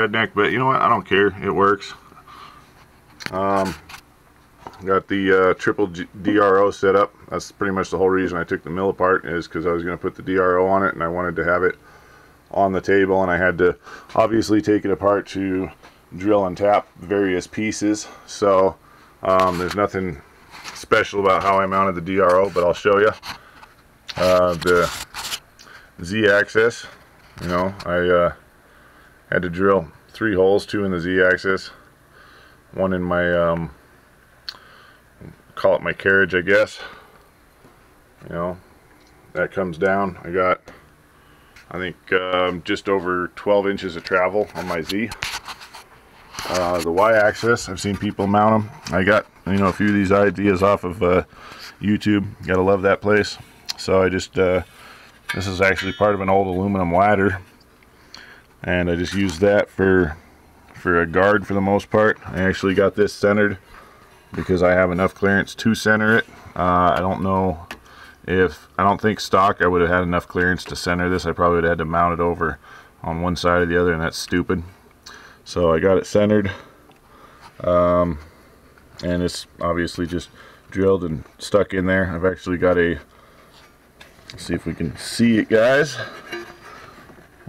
redneck, but you know what? I don't care. It works. Um, got the uh, triple G DRO set up. That's pretty much the whole reason I took the mill apart is because I was going to put the DRO on it and I wanted to have it on the table and I had to obviously take it apart to drill and tap various pieces. So um, there's nothing special about how I mounted the DRO, but I'll show you. Uh, the Z-axis, you know, I uh, had to drill three holes, two in the Z-axis, one in my, um, call it my carriage, I guess. You know, that comes down. I got, I think, um, just over 12 inches of travel on my Z. Uh, the y-axis I've seen people mount them I got you know a few of these ideas off of uh, YouTube gotta love that place so I just uh, this is actually part of an old aluminum ladder and I just used that for for a guard for the most part. I actually got this centered because I have enough clearance to center it. Uh, I don't know if I don't think stock I would have had enough clearance to center this. I probably would have had to mount it over on one side or the other and that's stupid. So I got it centered. Um, and it's obviously just drilled and stuck in there. I've actually got a see if we can see it guys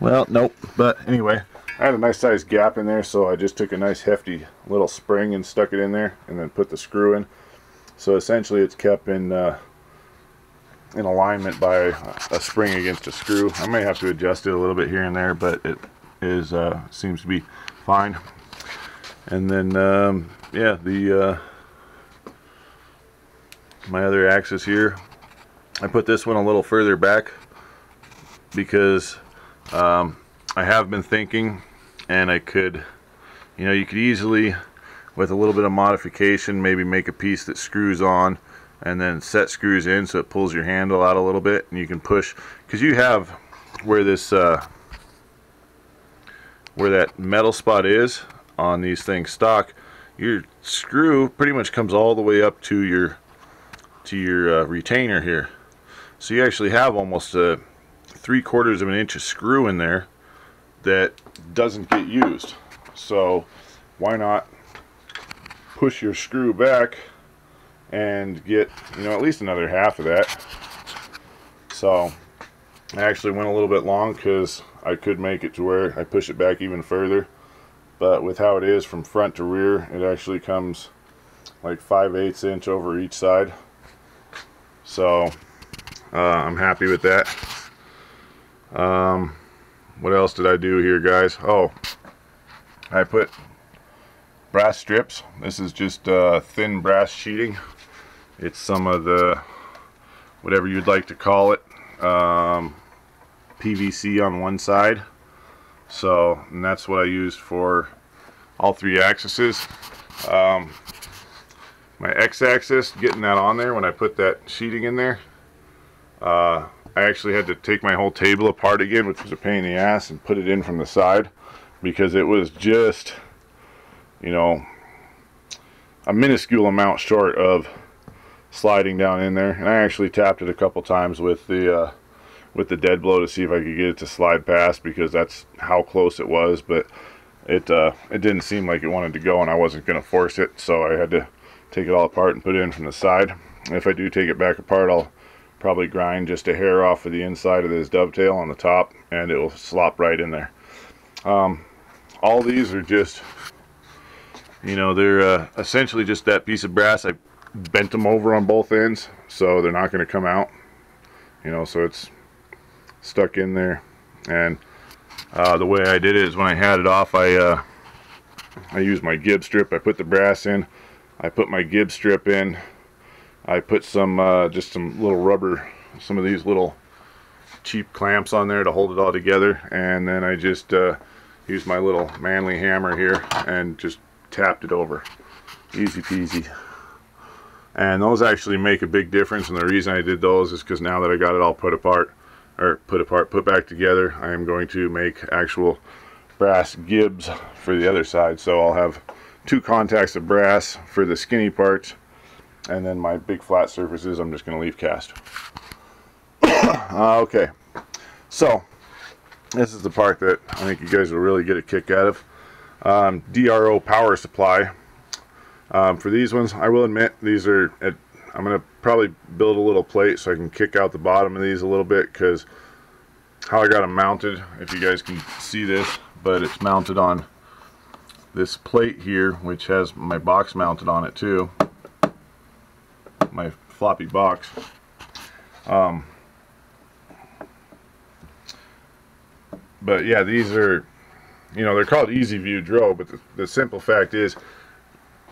well nope. But anyway I had a nice sized gap in there so I just took a nice hefty little spring and stuck it in there and then put the screw in. So essentially it's kept in uh, in alignment by a spring against a screw. I may have to adjust it a little bit here and there but it is uh, seems to be fine. And then, um, yeah, the uh, my other axis here, I put this one a little further back because um, I have been thinking and I could, you know, you could easily, with a little bit of modification, maybe make a piece that screws on and then set screws in so it pulls your handle out a little bit and you can push, because you have where this uh, where that metal spot is on these things stock your screw pretty much comes all the way up to your to your uh, retainer here. So you actually have almost a three quarters of an inch of screw in there that doesn't get used. So why not push your screw back and get you know at least another half of that? So I actually went a little bit long because I could make it to where I push it back even further. But with how it is from front to rear it actually comes like 5 eighths inch over each side. So uh, I'm happy with that um, what else did I do here guys oh I put brass strips this is just uh, thin brass sheeting it's some of the whatever you'd like to call it um, PVC on one side. So, and that's what I used for all three axes. Um, my x-axis, getting that on there when I put that sheeting in there, uh, I actually had to take my whole table apart again, which was a pain in the ass, and put it in from the side because it was just, you know, a minuscule amount short of sliding down in there. And I actually tapped it a couple times with the uh, with the dead blow to see if I could get it to slide past because that's how close it was but it uh, it didn't seem like it wanted to go and I wasn't going to force it so I had to take it all apart and put it in from the side if I do take it back apart I'll probably grind just a hair off of the inside of this dovetail on the top and it will slop right in there. Um, all these are just you know they're uh, essentially just that piece of brass. I bent them over on both ends so they're not going to come out you know so it's stuck in there. And uh, the way I did it is when I had it off I uh, I used my gib strip. I put the brass in. I put my gib strip in I put some uh, just some little rubber some of these little cheap clamps on there to hold it all together and then I just uh, used my little manly hammer here and just tapped it over easy peasy and those actually make a big difference and the reason I did those is because now that I got it all put apart or put apart, put back together. I am going to make actual brass gibs for the other side. So I'll have two contacts of brass for the skinny parts and then my big flat surfaces I'm just going to leave cast. uh, okay, so this is the part that I think you guys will really get a kick out of. um, DRO power supply. Um, for these ones, I will admit these are at, I'm going to probably build a little plate so I can kick out the bottom of these a little bit because how I got them mounted, if you guys can see this, but it's mounted on this plate here, which has my box mounted on it too, my floppy box. Um, but yeah, these are, you know, they're called Easy View Dro, but the, the simple fact is,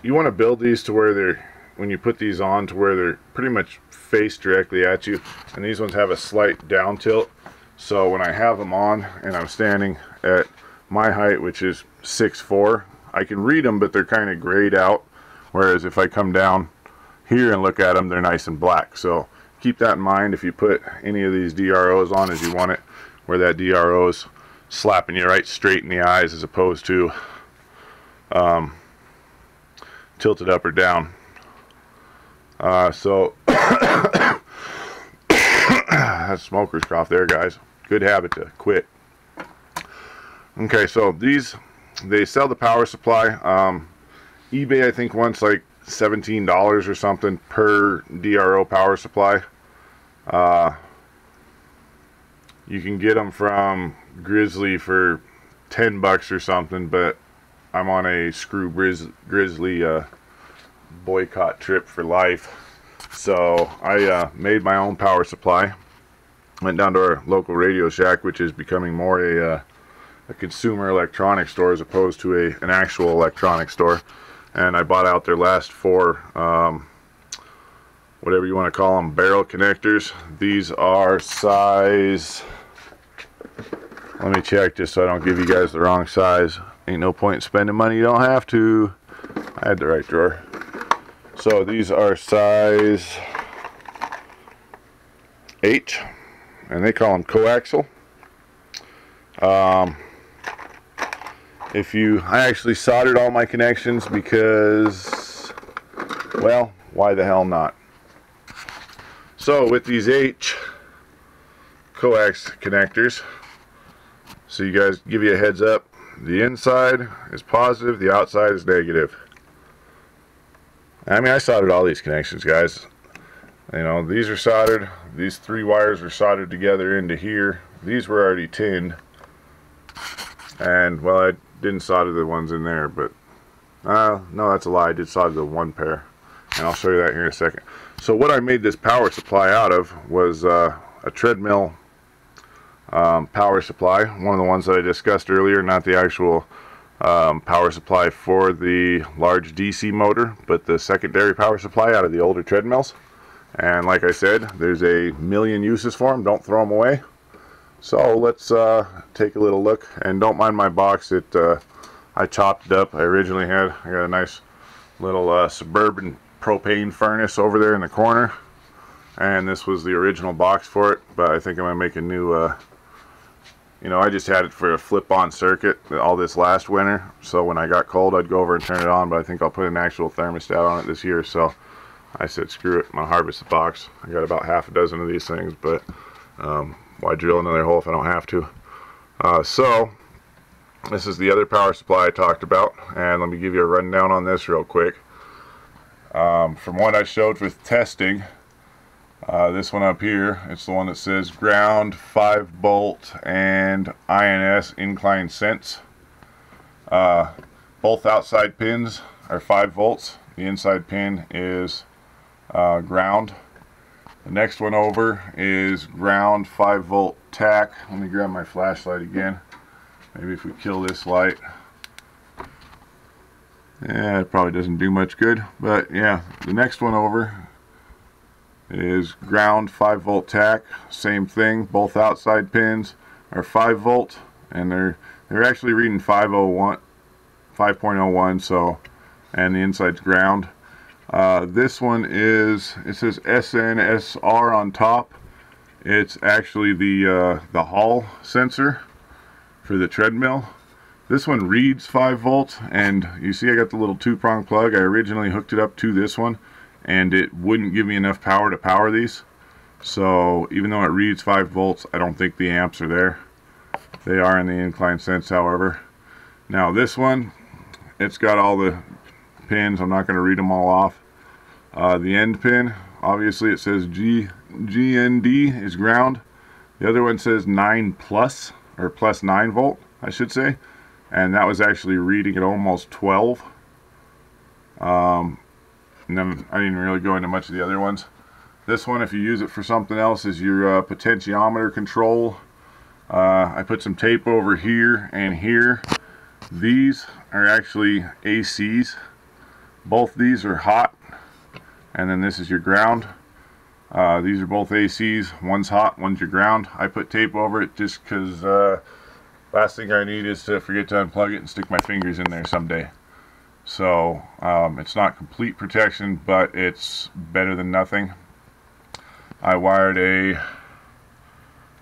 you want to build these to where they're, when you put these on, to where they're pretty much face directly at you, and these ones have a slight down tilt, so when I have them on and I'm standing at my height, which is 6'4", I can read them, but they're kind of grayed out. Whereas if I come down here and look at them, they're nice and black. So keep that in mind if you put any of these DROs on as you want it, where that DRO is slapping you right straight in the eyes as opposed to um, tilted up or down. Uh, so that's smoker's cough there, guys. Good habit to quit. Okay, so these they sell the power supply. Um, eBay, I think, once like $17 or something per DRO power supply. Uh, you can get them from Grizzly for 10 bucks or something, but I'm on a screw Grizzly uh, boycott trip for life. So I uh, made my own power supply. Went down to our local Radio Shack, which is becoming more a uh, a consumer electronics store as opposed to a an actual electronics store. And I bought out their last four, um, whatever you want to call them, barrel connectors. These are size. Let me check just so I don't give you guys the wrong size. Ain't no point in spending money you don't have to. I had the right drawer. So these are size 8 and they call them coaxial. Um, if you I actually soldered all my connections because well why the hell not? So with these H coax connectors so you guys give you a heads up the inside is positive the outside is negative. I mean I soldered all these connections guys. You know these are soldered these three wires are soldered together into here. These were already tinned. And well I didn't solder the ones in there, but uh, no, that's a lie. I did solder the one pair, and I'll show you that here in a second. So what I made this power supply out of was uh, a treadmill um, power supply, one of the ones that I discussed earlier, not the actual um, power supply for the large DC motor, but the secondary power supply out of the older treadmills. And like I said, there's a million uses for them. Don't throw them away. So let's uh, take a little look. And don't mind my box. It uh, I chopped it up. I originally had I got a nice little uh, suburban propane furnace over there in the corner. And this was the original box for it. But I think I'm gonna make a new uh, you know I just had it for a flip-on circuit all this last winter. So when I got cold I'd go over and turn it on. But I think I'll put an actual thermostat on it this year. So I said screw it. I'm gonna harvest the box. I got about half a dozen of these things. But um, why drill another hole if I don't have to? Uh, so, this is the other power supply I talked about, and let me give you a rundown on this real quick. Um, from what I showed with testing, uh, this one up here, it's the one that says ground, 5 volt, and INS incline sense. Uh, both outside pins are 5 volts. The inside pin is uh, ground. The next one over is ground 5 volt tach. Let me grab my flashlight again. Maybe if we kill this light. Yeah, it probably doesn't do much good. But yeah, the next one over is ground 5 volt tach. Same thing. Both outside pins are 5 volt and they're they're actually reading 501 5.01 so and the inside's ground. Uh, this one is, it says SNSR on top. It's actually the, uh, the Hall sensor for the treadmill. This one reads 5 volts and you see I got the little two prong plug. I originally hooked it up to this one and it wouldn't give me enough power to power these. So even though it reads 5 volts, I don't think the amps are there. They are in the incline sense, however. Now this one, it's got all the pins. I'm not going to read them all off. Uh, the end pin, obviously it says G GND is ground. The other one says 9 plus, or plus 9 volt, I should say. And that was actually reading at almost 12. Um, and then I didn't really go into much of the other ones. This one, if you use it for something else, is your uh, potentiometer control. Uh, I put some tape over here and here. These are actually ACs. Both these are hot. And then this is your ground. Uh, these are both ACs. One's hot, one's your ground. I put tape over it just because uh, last thing I need is to forget to unplug it and stick my fingers in there someday. So um, it's not complete protection, but it's better than nothing. I wired a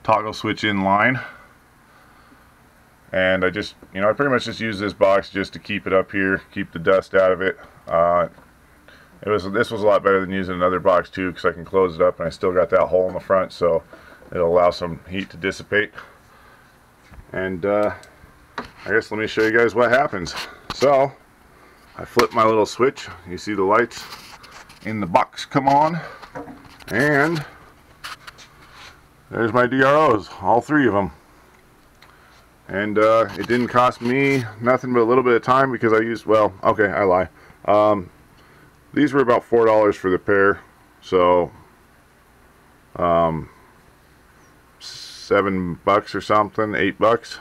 toggle switch in line and I just you know I pretty much just use this box just to keep it up here keep the dust out of it uh, it was this was a lot better than using another box too because I can close it up and I still got that hole in the front so it'll allow some heat to dissipate and uh, I guess let me show you guys what happens so I flip my little switch you see the lights in the box come on and there's my DROs, all three of them. And uh, it didn't cost me nothing but a little bit of time because I used, well, okay, I lie. Um, these were about $4 for the pair. So, um, seven bucks or something, eight bucks.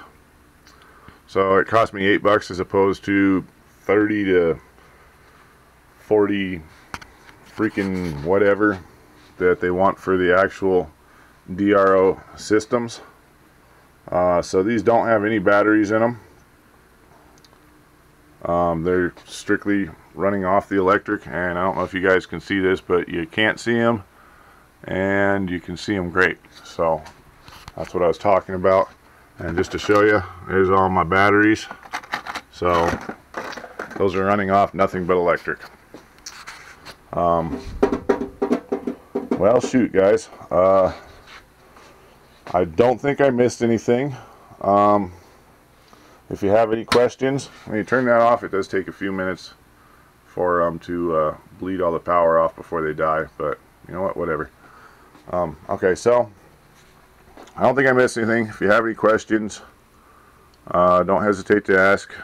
So it cost me eight bucks as opposed to 30 to 40 freaking whatever that they want for the actual DRO systems. Uh, so these don't have any batteries in them. Um, they're strictly running off the electric and I don't know if you guys can see this but you can't see them and you can see them great so that's what I was talking about and just to show you there's all my batteries so those are running off nothing but electric um, well, shoot, guys. Uh, I don't think I missed anything. Um, if you have any questions, when you turn that off, it does take a few minutes for them um, to uh, bleed all the power off before they die. But you know what? Whatever. Um, okay, so I don't think I missed anything. If you have any questions, uh, don't hesitate to ask.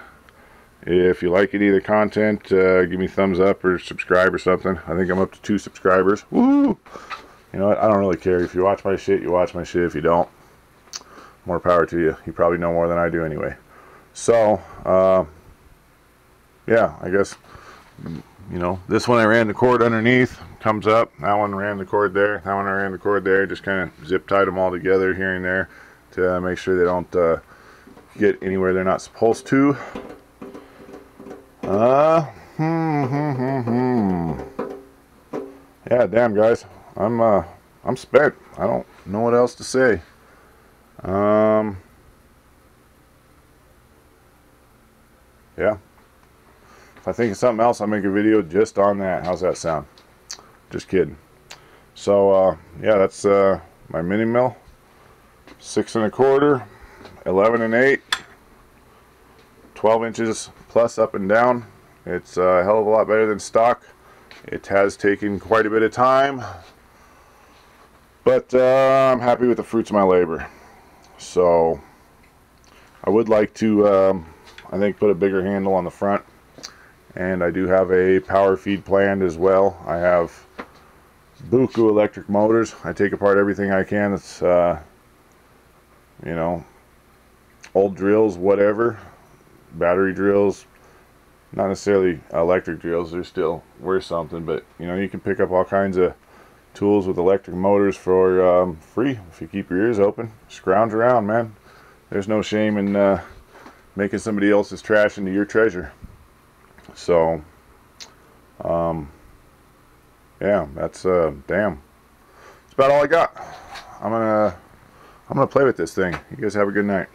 If you like any of the content, uh, give me thumbs up or subscribe or something. I think I'm up to two subscribers. Woo! You know what? I don't really care. If you watch my shit, you watch my shit. If you don't, more power to you. You probably know more than I do anyway. So, uh, yeah, I guess, you know, this one I ran the cord underneath, comes up. That one ran the cord there. That one I ran the cord there. Just kind of zip tied them all together here and there to uh, make sure they don't uh, get anywhere they're not supposed to. Uh, hmm, hmm, hmm, hmm. Yeah, damn, guys. I'm, uh, I'm spent. I don't know what else to say. Um, yeah. If I think of something else, I'll make a video just on that. How's that sound? Just kidding. So, uh, yeah, that's, uh, my mini mill. Six and a quarter, 11 and eight, 12 inches plus up and down. It's a hell of a lot better than stock. It has taken quite a bit of time, but uh, I'm happy with the fruits of my labor. So I would like to, um, I think, put a bigger handle on the front. And I do have a power feed planned as well. I have Buku electric motors. I take apart everything I can that's, uh, you know, old drills, whatever battery drills, not necessarily electric drills, they're still worth something, but you know, you can pick up all kinds of tools with electric motors for um, free if you keep your ears open. Scrounge around, man. There's no shame in uh, making somebody else's trash into your treasure. So, um, yeah, that's uh, damn. That's about all I got. I'm gonna I'm gonna play with this thing. You guys have a good night.